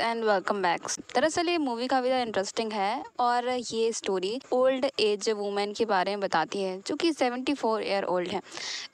And welcome back दरअसल ये movie काफ़ी ज़्यादा इंटरेस्टिंग है और ये स्टोरी ओल्ड एज वूमेन के बारे में बताती है, जो कि 74 ईयर ओल्ड है।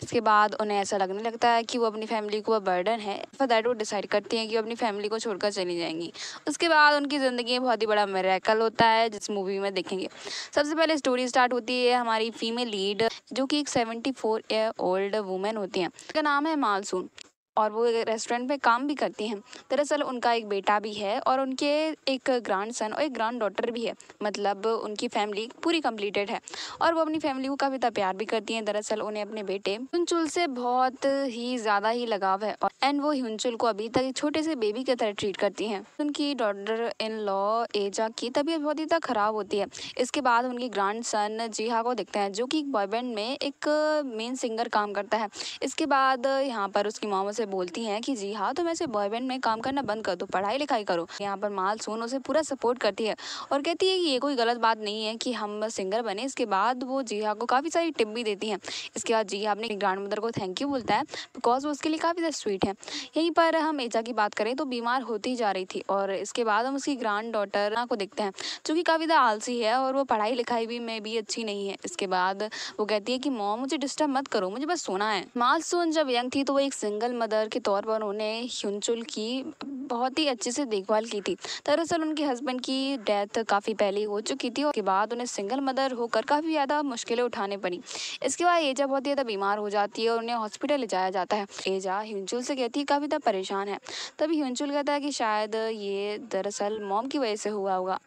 इसके बाद उन्हें ऐसा लगने लगता है कि वो अपनी फैमिली को बर्डन है। फॉर दैट वो डिसाइड करती हैं कि वो अपनी फैमिली को छोड़कर चली जाएँगी। उसके बाद उनकी ज़िंदगी में बहुत ही बड़ा मेरेकल होता है, जिस मूवी में देखेंगे। सबसे पहले स्टोरी स्टार्ट होती है हमारी फीमेल लीड जो कि एक seventy four year old women होती हैं। उसका नाम है मालसून और वो रेस्टोरेंट में काम भी करती हैं। दरअसल उनका एक बेटा भी है और उनके एक ग्रांड सन और एक ग्रांड डॉटर भी है। मतलब उनकी फैमिली पूरी कम्प्लीटेड है और वो अपनी फैमिली को काफ़ी प्यार भी करती हैं। दरअसल उन्हें अपने बेटे उन चूल से बहुत ही ज़्यादा ही लगाव है और एंड वो हुंचुल को अभी तक छोटे से बेबी की तरह ट्रीट करती हैं। उनकी डॉटर इन लॉ एजा की तबीयत बहुत ही ख़राब होती है। इसके बाद उनकी ग्रांड सन जीहा को देखते हैं, जो कि बॉय बैंड में एक मेन सिंगर काम करता है। इसके बाद यहाँ पर उसकी मामों से बोलती हैं कि जी हाँ तुम ऐसे बॉय बैंड में काम करना बंद कर दो, पढ़ाई लिखाई करो। यहाँ पर माल सोन उसे पूरा सपोर्ट करती है। और कहती है कि ये कोई गलत बात नहीं है कि हम सिंगर बने। इसके बाद वो जिहा को काफ़ी सारी टिप भी देती हैं। इसके बाद जिहा अपने ग्रांड मदर को थैंक यू बोलता है बिकॉज़ वो उसके लिए काफ़ी ज़्यादा स्वीट है। यहीं पर हम एजा की बात करें तो बीमार होती जा रही थी और इसके बाद हम उसकी ग्रांड डॉटर को देखते हैं। जो कि काफ़ी आलसी है और वो पढ़ाई लिखाई भी में भी अच्छी नहीं है। इसके बाद वो कहती है कि, मॉम, मुझे डिस्टर्ब मत करो, मुझे बस सोना है। मालसून जब यंग थी तो वो एक सिंगल मदर के तौर पर उन्हें ह्युनचुल की बहुत ही अच्छे से देखभाल की थी। दरअसल उनके हस्बैंड की डेथ काफ़ी पहले हो चुकी थी और उसके बाद उन्हें सिंगल मदर होकर काफ़ी ज़्यादा मुश्किलें उठाने पड़ी। इसके बाद एजा बहुत ही ज़्यादा बीमार हो जाती है और उन्हें हॉस्पिटल ले जाया जाता है। एजा ह्युनचुल से कहती है काफ़ी परेशान है। तभी ह्युनचुल कहता है कि शायद ये दरअसल मॉम की वजह से हुआ होगा।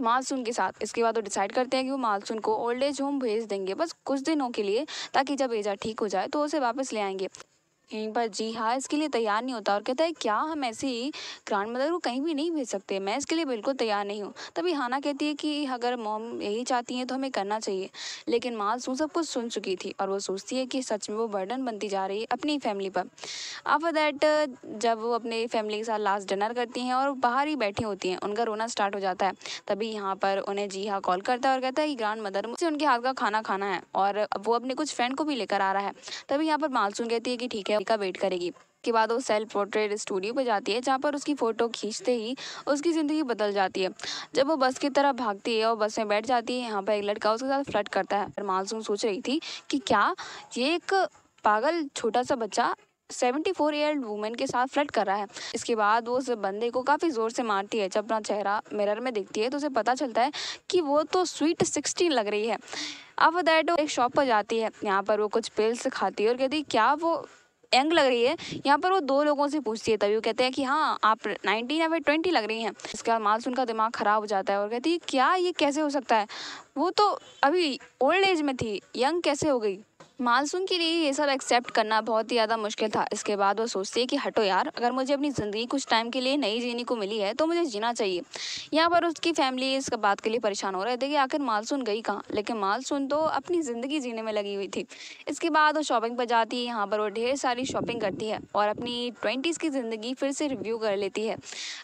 मालसून के साथ। इसके बाद वो डिसाइड करते हैं कि वो मालसून को ओल्ड एज होम भेज देंगे। बस कुछ दिनों के लिए, ताकि जब एजा ठीक हो जाए तो उसे वापस ले आएँगे। यहीं पर जी हाँ इसके लिए तैयार नहीं होता। और कहता है, क्या हम ऐसे ही ग्रांड मदर को कहीं भी नहीं भेज सकते? मैं इसके लिए बिल्कुल तैयार नहीं हूँ। तभी हाना कहती है कि, अगर मॉम यही चाहती हैं तो हमें करना चाहिए। लेकिन मालसूम सब कुछ सुन चुकी थी और वो सोचती है कि सच में वो बर्डन बनती जा रही है अपनी फैमिली पर। आफ्टर दैट, जब वो अपने फैमिली के साथ लास्ट डिनर करती हैं और बाहर ही बैठी होती हैं, उनका रोना स्टार्ट हो जाता है। तभी यहाँ पर उन्हें जी हाँ कॉल करता है और कहता है कि, ग्रांड मदर, मुझे उनके हाथ का खाना खाना है। और वो अपने कुछ फ्रेंड को भी लेकर आ रहा है। तभी यहाँ पर मालसून कहती है कि, ठीक है का वेट करेगी। के बाद वो सेल्फ पोर्ट्रेट स्टूडियो पे जाती है, जहाँ पर उसकी फ़ोटो खींचते ही उसकी ज़िंदगी बदल जाती है। जब वो बस की तरफ़ भागती है और बस में बैठ जाती है, यहाँ पर एक लड़का उसके साथ फ्लट करता है। मालसूम सोच रही थी कि क्या ये एक पागल छोटा सा बच्चा सेवेंटी फोर ईयर वुमेन के साथ फ्लट कर रहा है। इसके बाद वो उस बंदे को काफ़ी ज़ोर से मारती है, जब अपना चेहरा मिरर में देखती है तो उसे पता चलता है कि वो तो स्वीट सिक्सटीन लग रही है। अब दैट वो एक शॉप पर जाती है। यहाँ पर वो कुछ पिल्स खाती है और कहती क्या वो यंग लग रही है। यहाँ पर वो दो लोगों से पूछती है, तभी वो कहते हैं कि हाँ आप नाइनटीन या फिर ट्वेंटी लग रही हैं। इसके बाद मालसून का दिमाग ख़राब हो जाता है और कहती है, क्या ये कैसे हो सकता है? वो तो अभी ओल्ड एज में थी यंग कैसे हो गई? मानसून के लिए ये सब एक्सेप्ट करना बहुत ही ज़्यादा मुश्किल था। इसके बाद वो सोचती है कि हटो यार, अगर मुझे अपनी ज़िंदगी कुछ टाइम के लिए नई जीने को मिली है तो मुझे जीना चाहिए। यहाँ पर उसकी फैमिली इस बात के लिए परेशान हो रहे थे कि आखिर मानसून गई कहाँ? लेकिन मानसून तो अपनी ज़िंदगी जीने में लगी हुई थी। इसके बाद वो शॉपिंग पर जाती है, यहाँ पर वो ढेर सारी शॉपिंग करती है और अपनी ट्वेंटीज़ की ज़िंदगी फिर से रिव्यू कर लेती है।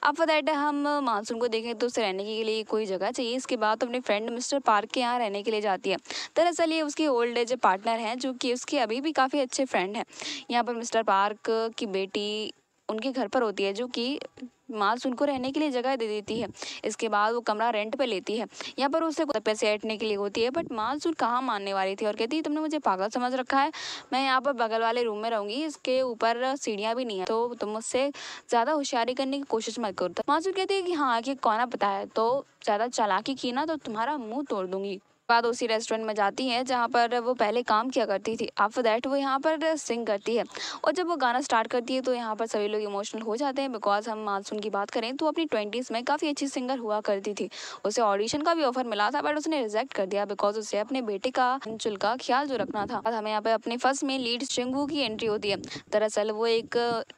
अब फॉर दैट हम मानसून को देखें तो उसे रहने के लिए कोई जगह चाहिए। इसके बाद अपने फ्रेंड मिस्टर पार्क के यहाँ रहने के लिए जाती है। दरअसल ये उसकी ओल्ड एज पार्टनर हैं जो कि उसके अभी भी काफ़ी अच्छे फ्रेंड हैं। यहाँ पर मिस्टर पार्क की बेटी उनके घर पर होती है, जो कि माल्स उनको रहने के लिए जगह दे देती है। इसके बाद वो कमरा रेंट पे लेती है। यहाँ पर उसे पैसे ऐटने के लिए होती है बट माल्स कहाँ मानने वाली थी? और कहती है, तुमने मुझे पागल समझ रखा है। मैं यहाँ पर बगल वाले रूम में रहूँगी, इसके ऊपर सीढ़ियाँ भी नहीं है तो तुम मुझसे ज़्यादा होशियारी करने की कोशिश मत करो। तो मासूर कहती है कि हाँ कि कौन पता है तो ज़्यादा चालाकी की ना तो तुम्हारा मुँह तोड़ दूँगी। बाद उसी रेस्टोरेंट में जाती हैं, जहाँ पर वो पहले काम किया करती थी। आफ्टर दैट वो यहाँ पर सिंग करती है। और जब वो गाना स्टार्ट करती है तो यहाँ पर सभी लोग इमोशनल हो जाते हैं बिकॉज़ हम मानसून की बात करें तो अपनी ट्वेंटीज़ में काफ़ी अच्छी सिंगर हुआ करती थी। उसे ऑडिशन का भी ऑफ़र मिला था बट उसने रिजेक्ट कर दिया बिकॉज़ उसे अपने बेटे का चुल का ख्याल जो रखना था। हमें यहाँ पर अपने फ़र्स्ट में लीड शिंगू की एंट्री होती है। दरअसल वो एक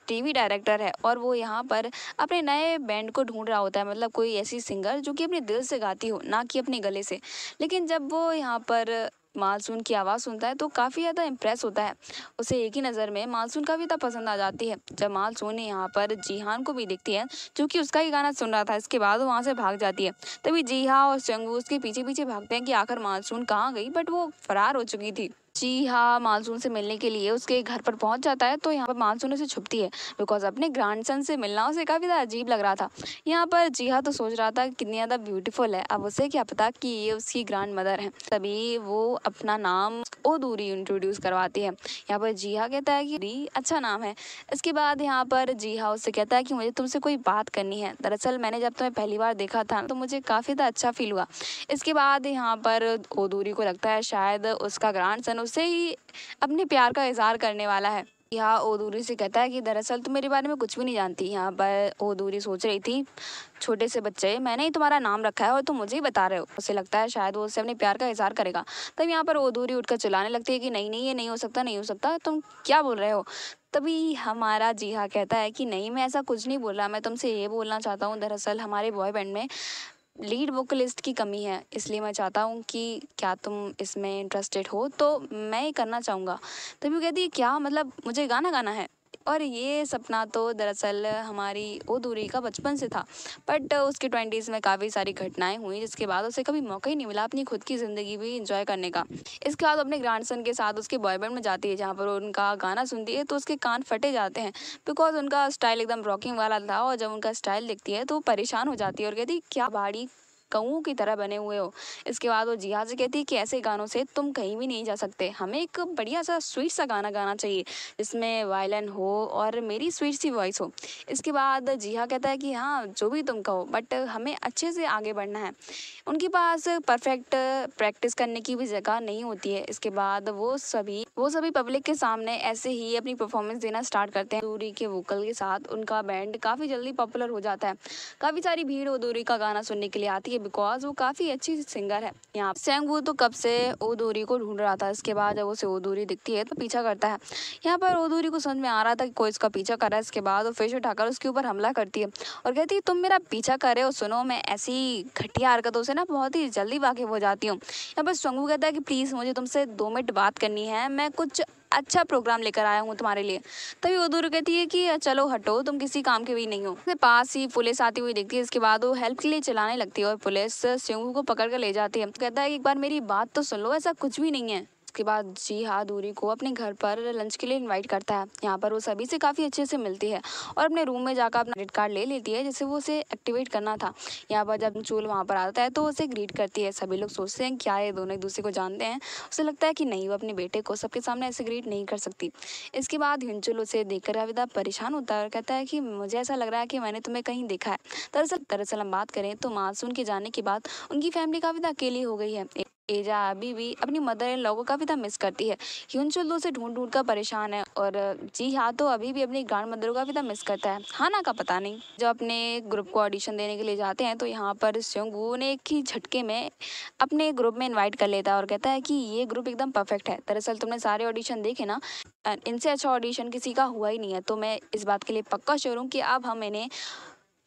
टीवी डायरेक्टर है, और वो यहाँ पर अपने नए बैंड को ढूंढ रहा होता है मतलब कोई ऐसी सिंगर जो कि अपने दिल से गाती हो, ना कि अपने गले से। लेकिन जब जब वो यहाँ पर मानसून की आवाज़ सुनता है तो काफ़ी ज़्यादा इम्प्रेस होता है। उसे एक ही नज़र में मानसून काफ़ी ज़्यादा पसंद आ जाती है। जब मानसून यहाँ पर जीहान को भी देखती है, जो कि उसका ही गाना सुन रहा था, इसके बाद वो वहाँ से भाग जाती है। तभी जीहा और चंगू उसके पीछे पीछे भागते हैं कि आखिर मानसून कहाँ गई, बट वो फरार हो चुकी थी। जी हाँ मानसून से मिलने के लिए उसके घर पर पहुँच जाता है तो यहाँ पर मानसून उसे छुपती है बिकॉज़ अपने ग्रैंडसन से मिलना उसे काफ़ी ज़्यादा अजीब लग रहा था। यहाँ पर जी हाँ तो सोच रहा था कितनी ज़्यादा ब्यूटीफुल है। अब उसे क्या पता कि ये उसकी ग्रैंड मदर है। तभी वो अपना नाम ओ दूरी इंट्रोड्यूस करवाती है। यहाँ पर जी हाँ कहता है कि अच्छा नाम है। इसके बाद यहाँ पर जी हाँ उससे कहता है कि मुझे तुमसे कोई बात करनी है। दरअसल मैंने जब तुम्हें पहली बार देखा था तो मुझे काफ़ी ज़्यादा अच्छा फील हुआ। इसके बाद यहाँ पर ओ दूरी को लगता है शायद उसका ग्रांड सन उससे ही अपने प्यार का इजहार करने वाला है। यहाँ ओदूरी से कहता है कि दरअसल तुम मेरे बारे में कुछ भी नहीं जानती। यहाँ पर ओदूरी सोच रही थी, छोटे से बच्चे, मैंने ही तुम्हारा नाम रखा है और तुम मुझे ही बता रहे हो। उसे लगता है शायद वो उससे अपने प्यार का इजहार करेगा। तब यहाँ पर ओदूरी उठकर चिल्लाने लगती है कि नहीं नहीं, ये नहीं हो सकता, नहीं हो सकता, तुम क्या बोल रहे हो? तभी हमारा जी हाँ कहता है कि नहीं, मैं ऐसा कुछ नहीं बोल रहा, मैं तुमसे ये बोलना चाहता हूँ, दरअसल हमारे बॉय में लीड वोकलिस्ट की कमी है, इसलिए मैं चाहता हूँ कि क्या तुम इसमें इंटरेस्टेड हो तो मैं ये करना चाहूँगा। तभी वो कहती है, क्या? मतलब मुझे गाना गाना है। और ये सपना तो दरअसल हमारी, वो दूरी का बचपन से था। बट उसके ट्वेंटीज़ में काफ़ी सारी घटनाएँ हुई, जिसके बाद उसे कभी मौका ही नहीं मिला अपनी खुद की ज़िंदगी भी इंजॉय करने का। इसके बाद अपने ग्रांडसन के साथ उसके बॉयबैंड में जाती है, जहाँ पर उनका गाना सुनती है तो उसके कान फटे जाते हैं। बिकॉज़ उनका स्टाइल एकदम रॉकिंग वाला था, और जब उनका स्टाइल दिखती है तो परेशान हो जाती है और कहती क्या बाड़ी कौओं की तरह बने हुए हो। इसके बाद वो जिया से कहती है कि ऐसे गानों से तुम कहीं भी नहीं जा सकते। हमें एक बढ़िया सा स्वीट सा गाना गाना चाहिए, जिसमें वायलन हो और मेरी स्वीट सी वॉइस हो। इसके बाद जिया कहता है कि हाँ जो भी तुम कहो बट हमें अच्छे से आगे बढ़ना है। उनके पास परफेक्ट प्रैक्टिस करने की भी जगह नहीं होती है। इसके बाद वो सभी वो सभी पब्लिक के सामने ऐसे ही अपनी परफॉर्मेंस देना स्टार्ट करते हैं। दूरी के वोकल के साथ उनका बैंड काफ़ी जल्दी पॉपुलर हो जाता है। काफ़ी सारी भीड़ वो दूरी का गाना सुनने के लिए आती है। है बिकॉज़ वो काफ़ी अच्छी सिंगर है। यहाँ सेंग वो तो कब से ओदूरी को ढूंढ रहा था, इसके बाद जब उसे ओदूरी दिखती है तो पीछा करता है। यहाँ पर ओदूरी को समझ में आ रहा था कि कोई इसका पीछा कर रहा है, इसके बाद वो फ़िश उठाकर उसके ऊपर हमला करती है और कहती है, तुम मेरा पीछा कर रहे हो, सुनो, मैं ऐसी घटिया हरकतों से ना बहुत ही जल्दी वाकिफ हो जाती हूँ। यहाँ पर सोंगू कहता है कि प्लीज़ मुझे तुमसे दो मिनट बात करनी है, मैं कुछ अच्छा प्रोग्राम लेकर आया हूँ तुम्हारे लिए। तभी वो दूर कहती है कि, चलो हटो, तुम किसी काम के भी नहीं हो। पास ही पुलिस आती हुई देखती है, इसके बाद वो हेल्प के लिए चलाने लगती है और पुलिस सिंगू को पकड़ कर ले जाती है। कहता है एक बार मेरी बात तो सुन लो, ऐसा कुछ भी नहीं है। उसके बाद जी हाँ दूरी को अपने घर पर लंच के लिए इनवाइट करता है। यहाँ पर वो सभी से काफ़ी अच्छे से मिलती है और अपने रूम में जाकर अपना क्रेडिट कार्ड ले लेती है जिसे वो उसे एक्टिवेट करना था। यहाँ पर जब चूल वहाँ पर आता है तो उसे ग्रीट करती है। सभी लोग सोचते हैं, क्या ये दोनों एक दूसरे को जानते हैं? उसे लगता है कि नहीं, वो अपने बेटे को सबके सामने ऐसे ग्रीट नहीं कर सकती। इसके बाद हिंचुल उसे देखकर अविदा परेशान होता है और कहता है कि, मुझे ऐसा लग रहा है कि मैंने तुम्हें कहीं देखा है। दरअसल दरअसल हम बात करें तो मानसून के जाने के बाद उनकी फैमिली काफ़ी अकेली हो गई है। एजा अभी भी अपनी मदर इन लोगों का भी तो मिस करती है। ह्यूनचुल उसे ढूंढ ढूंढ कर परेशान है और, जी हाँ तो अभी भी अपनी ग्रांड मदर का भी तो मिस करता है। हाँ ना, का पता नहीं। जब अपने ग्रुप को ऑडिशन देने के लिए जाते हैं तो यहाँ पर स्योंगू ने एक ही झटके में अपने ग्रुप में इन्वाइट कर लेता है और कहता है कि ये ग्रुप एकदम परफेक्ट है। दरअसल तुमने सारे ऑडिशन देखे ना इनसे अच्छा ऑडिशन किसी का हुआ ही नहीं है। तो मैं इस बात के लिए पक्का श्योर हूँ कि अब हम इन्हें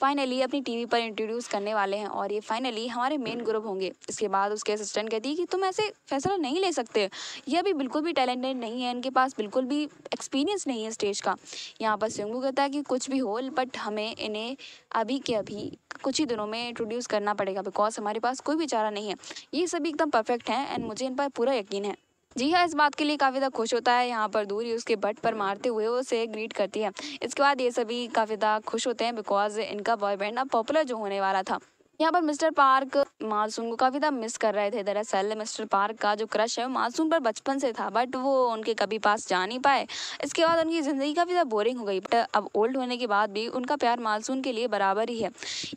फाइनली अपनी टीवी पर इंट्रोड्यूस करने वाले हैं और ये फाइनली हमारे मेन ग्रुप होंगे। इसके बाद उसके असिस्टेंट कहती है कि तुम ऐसे फैसला नहीं ले सकते। ये अभी बिल्कुल भी टैलेंटेड नहीं है, इनके पास बिल्कुल भी एक्सपीरियंस नहीं है स्टेज का। यहाँ पर सिंगू कहता है कि कुछ भी हो बट हमें इन्हें अभी के अभी कुछ ही दिनों में इंट्रोड्यूस करना पड़ेगा बिकॉज़ हमारे पास कोई भी चारा नहीं है। ये सभी एकदम परफेक्ट हैं एंड मुझे इन पर पूरा यकीन है। जी हाँ इस बात के लिए काफ़ी ज़्यादा खुश होता है, यहाँ पर दूरी उसके बट पर मारते हुए उसे ग्रीट करती है। इसके बाद ये सभी काफ़ी ज़्यादा खुश होते हैं बिकॉज़ इनका बॉयफ्रेंड अब पॉपुलर जो होने वाला था। यहाँ पर मिस्टर पार्क मासूम को काफ़ी ज़्यादा मिस कर रहे थे। दरअसल मिस्टर पार्क का जो क्रश है वो मासूम पर बचपन से था, बट वो उनके कभी पास जा नहीं पाए। इसके बाद उनकी ज़िंदगी काफ़ी ज़्यादा बोरिंग हो गई, बट अब ओल्ड होने के बाद भी उनका प्यार मासूम के लिए बराबर ही है।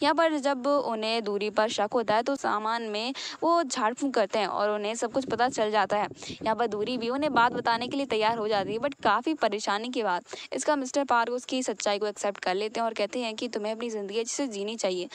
यहाँ पर जब उन्हें दूरी पर शक होता है तो सामान में वो झाड़ फूँक करते हैं और उन्हें सब कुछ पता चल जाता है। यहाँ पर दूरी भी उन्हें बात बताने के लिए तैयार हो जाती है, बट काफ़ी परेशानी के बाद इसका मिस्टर पार्क उसकी सच्चाई को एक्सेप्ट कर लेते हैं और कहते हैं कि तुम्हें अपनी ज़िंदगी अच्छे से जीनी चाहिए।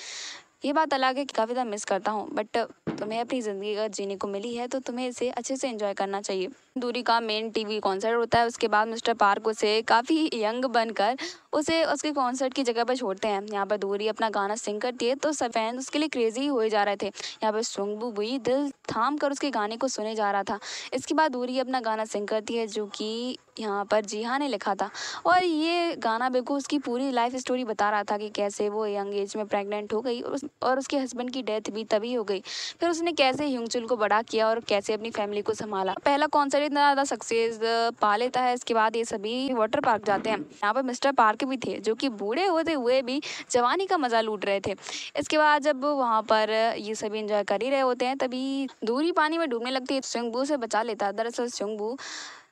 ये बात अलग है कि काफ़ी ज़्यादा मिस करता हूँ बट तुम्हें अपनी ज़िंदगी अगर जीने को मिली है तो तुम्हें इसे अच्छे से इन्जॉय करना चाहिए। दूरी का मेन टीवी कॉन्सर्ट होता है, उसके बाद मिस्टर पार्क उसे काफ़ी यंग बनकर उसे उसके कॉन्सर्ट की जगह पर छोड़ते हैं। यहाँ पर दूरी अपना गाना सिंग करती है तो सब फ़ैन उसके लिए क्रेजी हुए जा रहे थे। यहाँ पर सुंगबू बुई दिल थाम कर उसके गाने को सुने जा रहा था। इसके बाद दूरी अपना गाना सिंग करती है, जो कि यहाँ पर जीहा ने लिखा था। और ये गाना बिल्कुल उसकी पूरी लाइफ स्टोरी बता रहा था कि कैसे वो यंग एज में प्रेग्नेंट हो गई और उसके हस्बैंड की डेथ भी तभी हो गई। फिर उसने कैसे ह्यूंगचुल को बड़ा किया और कैसे अपनी फैमिली को संभाला। पहला कॉन्सर्ट इतना ज़्यादा सक्सेस पा लेता है, इसके बाद ये सभी वाटर पार्क जाते हैं। यहाँ पर मिस्टर पार्क भी थे, जो कि बूढ़े होते हुए भी जवानी का मज़ा लूट रहे थे। इसके बाद जब वहाँ पर ये सभी इंजॉय कर ही रहे होते हैं, तभी दूरी पानी में डूबने लगती है स्विंगबू से बचा लेता है। दरअसल स्विंगबू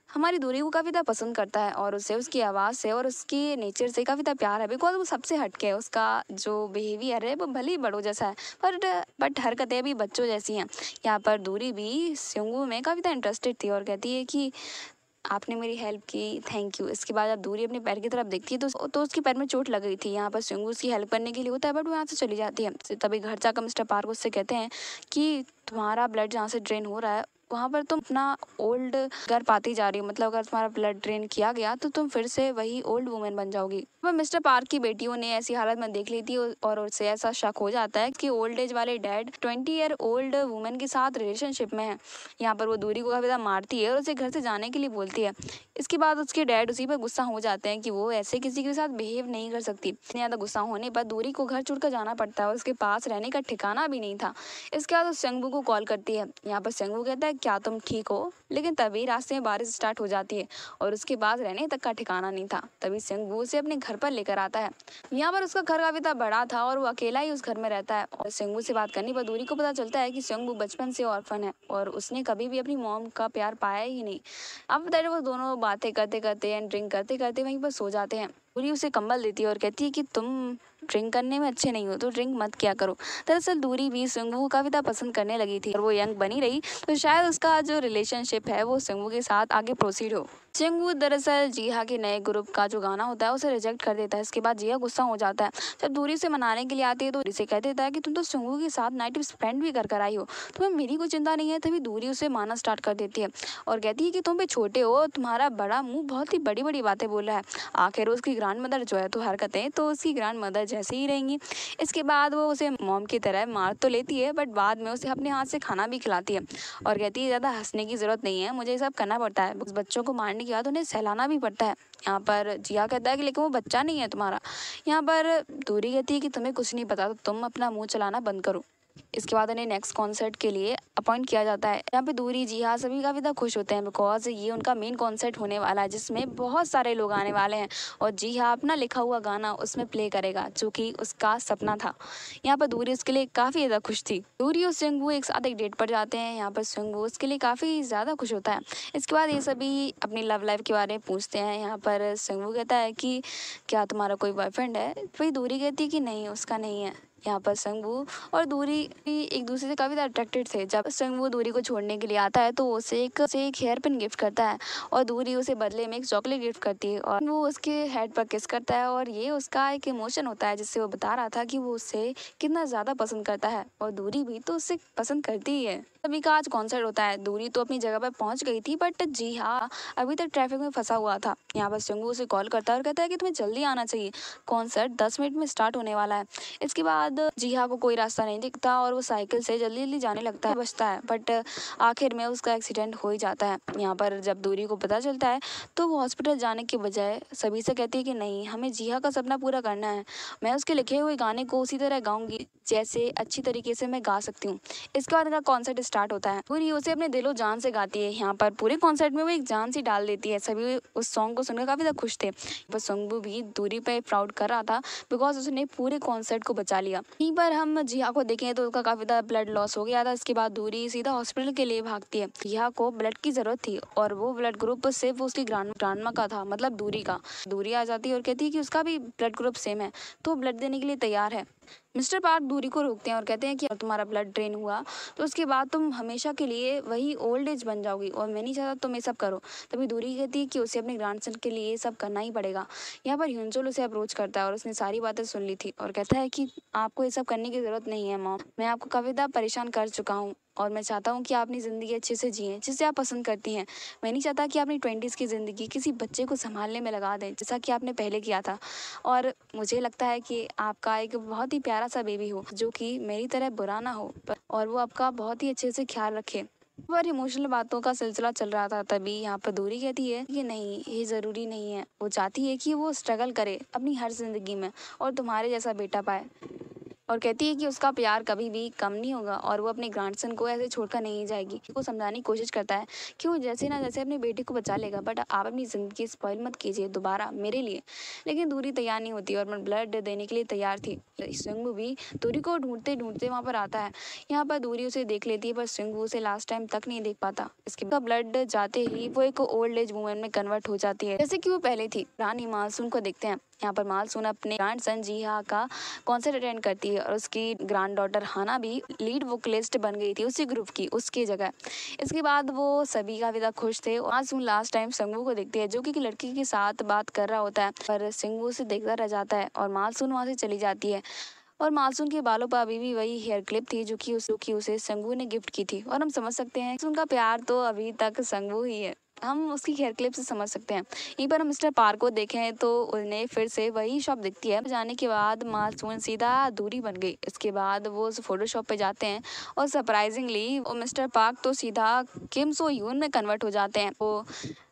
हमारी दूरी को काफ़ी ज़्यादा पसंद करता है और उसे, उसकी आवाज़ से और उसकी नेचर से काफ़ी ज़्यादा प्यार है। बिकॉज़ वो सबसे हटके है, उसका जो बिहेवियर है, वो भले ही बड़ों जैसा है पर बट हरकतें भी बच्चों जैसी हैं। यहाँ पर दूरी भी सिंगू में काफ़ी ज़्यादा इंटरेस्टेड थी और कहती है कि आपने मेरी हेल्प की थैंक यू इसके बाद आप दूरी अपने पैर की तरफ़ देखती है तो तो उसके पैर में चोट लग गई थी। यहाँ पर सिंगू उसकी हेल्प करने के लिए होता है बट वो यहाँ से चली जाती है। तभी घर जाकर मिस्टर पार्क उससे कहते हैं कि तुम्हारा ब्लड जहाँ से ड्रेन हो रहा है, वहाँ पर तुम अपना ओल्ड घर पाती जा रही हो। मतलब अगर तुम्हारा ब्लड ड्रेन किया गया तो तुम फिर से वही ओल्ड वुमेन बन जाओगी। वह मिस्टर पार्क की बेटियों ने ऐसी हालत में देख ली थी और उससे ऐसा शक हो जाता है कि ओल्ड एज वाले dad twenty year old women के साथ रिलेशनशिप में है। यहाँ पर वो दूरी को ज़्यादा मारती है और उसे घर से जाने के लिए बोलती है। इसके बाद उसके डैड उसी पर गुस्सा हो जाते हैं कि वो ऐसे किसी के साथ बिहेव नहीं कर सकती। इतने ज़्यादा गुस्सा होने पर दूरी को घर छोड़कर जाना पड़ता है और उसके पास रहने का ठिकाना भी नहीं था। इसके बाद उस संगबू को कॉल करती है। यहाँ पर संगबू कहता है, क्या तुम ठीक हो? लेकिन तभी रास्ते में बारिश स्टार्ट हो जाती है और उसके बाद रहने तक का ठिकाना नहीं था। तभी संगबू उसे अपने घर पर लेकर आता है। यहाँ पर उसका घर काफ़ी बड़ा था और वो अकेला ही उस घर में रहता है। और सिंगू से बात करने पर दूरी को पता चलता है कि सिंगू बचपन से ऑर्फन है और उसने कभी भी अपनी मोम का प्यार पाया ही नहीं। अब बताइए वो दोनों बातें करते करते एंड ड्रिंक करते करते वहीं पर सो जाते हैं। दूरी उसे कंबल देती है और कहती है कि तुम ड्रिंक करने में अच्छे नहीं हो तो ड्रिंक मत किया करो। दरअसल दूरी भी सिंगू को काफ़ी पसंद करने लगी थी और वो यंग बनी रही तो शायद उसका जो रिलेशनशिप है वो सिंगू के साथ आगे प्रोसीड हो। चिंगू दरअसल जिहा के नए ग्रुप का जो गाना होता है, उसे रिजेक्ट कर देता है। इसके बाद जिया गुस्सा हो जाता है। जब दूरी से मनाने के लिए आती है तो इसे कह देता है कि तुम तो सिंगू के साथ नाइट स्पेंड भी कर कर आई हो। तुम्हें मेरी कोई चिंता नहीं है, तभी दूरी उसे माना स्टार्ट कर देती है और कहती है कि तुम भी छोटे हो, तुम्हारा बड़ा मुँह बहुत ही बड़ी बड़ी बातें बोल रहा है। आखिर उसकी ग्रांड मदर जो है तो हरकतें तो उसकी ग्रांड मदर जैसे ही रहेंगी। इसके बाद वो उसे मोम की तरह मार तो लेती है बट बाद में उसे अपने हाथ से खाना भी खिलाती है और कहती है, ज़्यादा हंसने की ज़रूरत नहीं है, मुझे ये सब करना पड़ता है। बच्चों को मारने के बाद उन्हें सहलाना भी पड़ता है। यहाँ पर जिया कहता है कि, लेकिन वो बच्चा नहीं है तुम्हारा। यहाँ पर दूरी कहती है कि तुम्हें कुछ नहीं पता तो तुम अपना मुँह चलाना बंद करो। इसके बाद उन्हें नेक्स्ट कॉन्सर्ट के लिए अपॉइंट किया जाता है। यहाँ पे दूरी जी हाँ सभी काफ़ी ज़्यादा खुश होते हैं बिकॉज़ ये उनका मेन कॉन्सर्ट होने वाला है, जिसमें बहुत सारे लोग आने वाले हैं। और जी हाँ अपना लिखा हुआ गाना उसमें प्ले करेगा, जो कि उसका सपना था। यहाँ पर दूरी उसके लिए काफ़ी ज़्यादा खुश थी। दूरी और सिंगू एक साथ एक डेट पर जाते हैं। यहाँ पर सिंगू उसके लिए काफ़ी ज़्यादा खुश होता है। इसके बाद ये सभी अपनी लव लाइफ के बारे में पूछते हैं। यहाँ पर सिंगू कहता है कि, क्या तुम्हारा कोई बॉयफ्रेंड है? वही दूरी कहती है कि नहीं, उसका नहीं है। यहाँ पर संगवु और दूरी भी एक दूसरे से काफ़ी अट्रैक्टेड थे। जब संगू दूरी को छोड़ने के लिए आता है तो उसे एक से एक हेयर पिन गिफ्ट करता है और दूरी उसे बदले में एक चॉकलेट गिफ्ट करती है और वो उसके हेड पर किस करता है और ये उसका एक इमोशन होता है, जिससे वो बता रहा था कि वो उसे कितना ज़्यादा पसंद करता है और दूरी भी तो उससे पसंद करती ही है। अभी का आज कॉन्सर्ट होता है। दूरी तो अपनी जगह पर पहुँच गई थी बट जी हाँ अभी तक ट्रैफ़िक में फंसा हुआ था। यहाँ पर सिंगू उसे कॉल करता है और कहता है कि तुम्हें जल्दी आना चाहिए। कॉन्सर्ट दस मिनट में स्टार्ट होने वाला है। इसके बाद जी हाँ को कोई रास्ता नहीं दिखता और वो साइकिल से जल्दी जल्दी जाने लगता है, बचता है। बट आखिर में उसका एक्सीडेंट हो ही जाता है। यहाँ पर जब दूरी को पता चलता है तो वो हॉस्पिटल जाने के बजाय सभी से कहती है कि नहीं, हमें जिहा का सपना पूरा करना है। मैं उसके लिखे हुए गाने को उसी तरह गाऊँगी, जैसे अच्छी तरीके से मैं गा सकती हूँ। इसके बाद कॉन्सर्ट स्टार्ट होता है। पूरी उसे अपने दिलो जान से गाती है। यहाँ पर पूरे कॉन्सर्ट में वो एक जान सी डाल देती है। सभी उस सॉन्ग को सुनकर काफ़ी ज़्यादा खुश थे। पर सोंगबू भी दूरी पर प्राउड कर रहा था बिकॉज़ उसने पूरे कॉन्सर्ट को बचा लिया। यहीं पर हम जिया को देखें तो उसका काफ़ी ज़्यादा ब्लड लॉस हो गया था। इसके बाद दूरी सीधा हॉस्पिटल के लिए भागती है। जिया को ब्लड की ज़रूरत थी और वो ब्लड ग्रुप सिर्फ़ उसकी ग्रांड ग्रांडमा का था मतलब दूरी का। दूरी आ जाती है और कहती है कि उसका भी ब्लड ग्रुप सेम है। तो ब्लड देने के लिए तैयार है। मिस्टर पार्क दूरी को रोकते हैं और कहते हैं कि तुम्हारा ब्लड ड्रेन हुआ तो उसके बाद तुम हमेशा के लिए वही ओल्ड एज बन जाओगी। और मैं नहीं चाहता तुम ये सब करो। तभी दूरी कहती है कि उसे अपने ग्रांड सन के लिए ये सब करना ही पड़ेगा। यहाँ पर ह्यूनसोल उसे अप्रोच करता है और उसने सारी बातें सुन ली थी और कहता है कि आपको ये सब करने की ज़रूरत नहीं है मॉम मैं आपको कविता परेशान कर चुका हूँ। और मैं चाहता हूँ कि आप अपनी ज़िंदगी अच्छे से जिए, जिसे आप पसंद करती हैं। मैं नहीं चाहता कि अपनी ट्वेंटीज़ की ज़िंदगी किसी बच्चे को संभालने में लगा दें, जैसा कि आपने पहले किया था। और मुझे लगता है कि आपका एक बहुत ही प्यारा सा बेबी हो, जो कि मेरी तरह बुरा ना हो और वो आपका बहुत ही अच्छे से ख्याल रखे। पर इमोशनल बातों का सिलसिला चल रहा था, तभी यहाँ पर दूरी कहती है कि नहीं, ये ज़रूरी नहीं है। वो चाहती है कि वो स्ट्रगल करे अपनी हर ज़िंदगी में और तुम्हारे जैसा बेटा पाए। और कहती है कि उसका प्यार कभी भी कम नहीं होगा और वो अपने ग्रैंडसन को ऐसे छोड़कर नहीं जाएगी। वो समझाने की कोशिश करता है कि वो जैसे ना जैसे अपने बेटे को बचा लेगा बट आप अपनी ज़िंदगी स्पॉइल मत कीजिए दोबारा मेरे लिए। लेकिन दूरी तैयार नहीं होती और मैं ब्लड देने के लिए तैयार थी। सिंगू भी दूरी को ढूंढते ढूंढते वहाँ पर आता है। यहाँ पर दूरी उसे देख लेती है, पर सिंगू उसे लास्ट टाइम तक नहीं देख पाता। इसके बाद ब्लड जाते ही वो एक ओल्ड एज वुमेन में कन्वर्ट हो जाती है। जैसे कि वो पहले थी। रानी मासूम को देखते हैं। यहाँ पर मालसून अपने ग्रांड सन जीहा का कॉन्सर्ट अटेंड करती है। और उसकी ग्रैंड डॉटर हाना भी लीड वोकलिस्ट बन गई थी उसी ग्रुप की, उसकी जगह। इसके बाद वो सभी का विदा खुश थे। मालसून लास्ट टाइम संगू को देखती है, जो कि लड़की के साथ बात कर रहा होता है, पर सिंगू उसे देखता रह जाता है और मालसून वहाँ से चली जाती है। और मासूम के बालों पर अभी भी वही हेयर क्लिप थी, जो कि उस उसे संगू ने गिफ्ट की थी। और हम समझ सकते हैं उनका प्यार तो अभी तक संगू ही है। हम उसकी हेयर क्लिप से समझ सकते हैं। एक बार हम मिस्टर पार्क को देखें तो उन्हें फिर से वही शॉप दिखती है। जाने के बाद मासून सीधा दूरी बन गई। इसके बाद वो उस फ़ोटो शॉप पे जाते हैं और सरप्राइजिंगली वो मिस्टर पार्क तो सीधा किम सो यून में कन्वर्ट हो जाते हैं। वो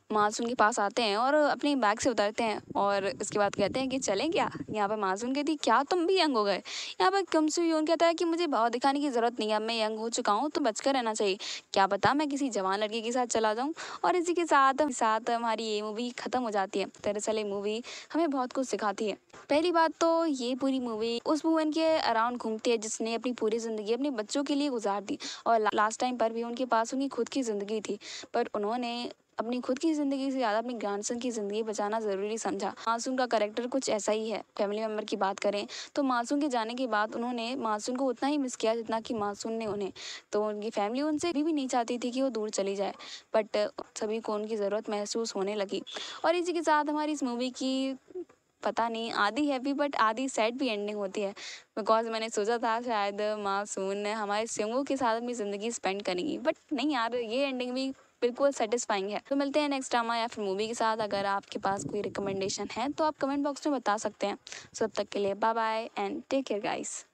मासून के पास आते हैं और अपनी बैग से उतरते हैं और उसके बाद कहते हैं कि चलें क्या? यहाँ पर मासून कहती क्या तुम भी यंग हो गए। यहाँ पर कमसू यून कहता है कि मुझे भाव दिखाने की ज़रूरत नहीं है। मैं यंग हो चुका हूँ तो बचकर रहना चाहिए। क्या पता मैं किसी जवान लड़की के साथ चला जाऊँ और इसी के साथ साथ हमारी ये मूवी ख़त्म हो जाती है। दरअसल ये मूवी हमें बहुत कुछ सिखाती है। पहली बात तो ये पूरी मूवी उस वूमेन के अराउंड घूमती है जिसने अपनी पूरी ज़िंदगी अपने बच्चों के लिए गुजार दी और लास्ट टाइम पर भी उनके पास उनकी खुद की ज़िंदगी थी। पर उन्होंने अपनी खुद की ज़िंदगी से ज़्यादा अपनी ग्रैंडसन की ज़िंदगी बचाना ज़रूरी समझा। मासूम का करेक्टर कुछ ऐसा ही है। फैमिली मेंबर की बात करें तो मासूम के जाने के बाद उन्होंने मासूम को उतना ही मिस किया जितना कि मासूम ने उन्हें। तो उनकी फैमिली उनसे भी, भी नहीं चाहती थी कि वो दूर चली जाए बट सभी को उनकी ज़रूरत महसूस होने लगी। और इसी के साथ हमारी इस मूवी की पता नहीं आधी हैप्पी बट आधी सैड भी एंडिंग होती है। बिकॉज़ मैंने सोचा था शायद मासून हमारे सिंगू के साथ अपनी ज़िंदगी स्पेंड करेंगी बट नहीं यार ये एंडिंग भी बिल्कुल सेटिस्फाइंग है। तो मिलते हैं नेक्स्ट ड्रामा या फिर मूवी के साथ, अगर आपके पास कोई रिकमेंडेशन है तो आप कमेंट बॉक्स में बता सकते हैं। सब तक के लिए bye bye and take care guys